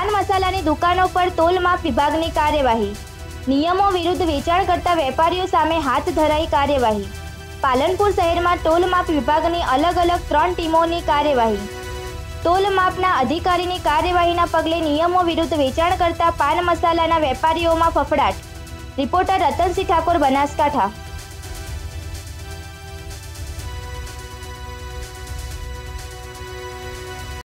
પાન મસાલાની દુકાનો પર તોલમાપ વિભાગની કાર્યવાહી. નિયમો વિરુદ્ધ વેચાણ કરતા વેપારીઓ સામે હાથ ધરાઈ કાર્યવાહી. પાલનપુર શહેરમાં ટોલમાપ વિભાગની અલગ અલગ ત્રણ ટીમોની કાર્યવાહી. ટોલમાપના અધિકારીની કાર્યવાહીના પગલે નિયમો વિરુદ્ધ વેચાણ કરતા પાન મસાલાના વેપારીઓમાં ફફડાટ. રિપોર્ટર રતનસિંહ ઠાકોર બનાસકાંઠા.